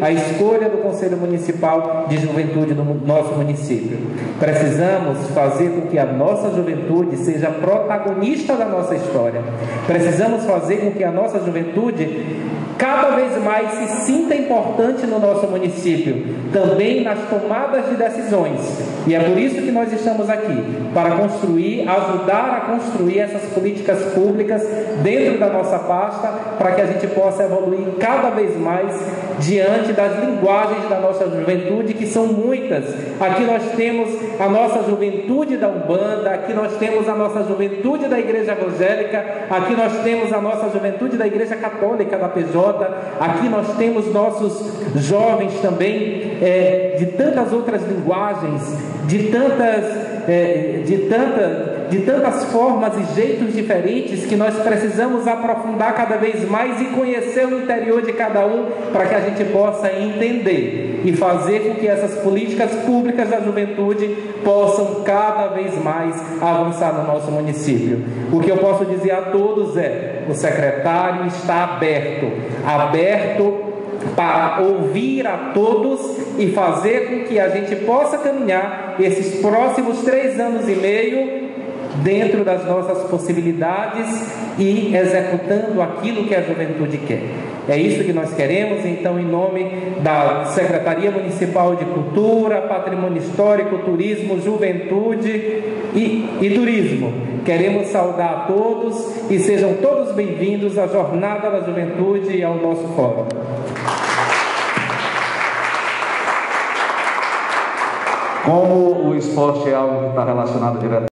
a escolha do Conselho Municipal de Juventude no nosso município. Precisamos fazer com que a nossa juventude seja protagonista da nossa história. Precisamos fazer com que a nossa juventude cada vez mais se sinta importante no nosso município, também nas tomadas de decisões. E é por isso que nós estamos aqui, para construir, ajudar a construir essas políticas públicas dentro da nossa pasta, para que a gente possa evoluir cada vez mais diante das linguagens da nossa juventude, que são muitas. Aqui nós temos a nossa juventude da Umbanda, aqui nós temos a nossa juventude da Igreja Evangélica, aqui nós temos a nossa juventude da Igreja Católica da PJ, aqui nós temos nossos jovens também é, de tantas outras linguagens, de tantas. É, de, tanta, de tantas formas e jeitos diferentes que nós precisamos aprofundar cada vez mais e conhecer o interior de cada um para que a gente possa entender e fazer com que essas políticas públicas da juventude possam cada vez mais avançar no nosso município. O que eu posso dizer a todos é: o secretário está aberto, aberto para ouvir a todos e fazer com que a gente possa caminhar esses próximos três anos e meio dentro das nossas possibilidades e executando aquilo que a juventude quer. É isso que nós queremos, então, em nome da Secretaria Municipal de Cultura, Patrimônio Histórico, Turismo, Juventude e, e Turismo, queremos saudar a todos e sejam todos bem-vindos à Jornada da Juventude e ao nosso fórum. Como o esporte é algo que está relacionado diretamente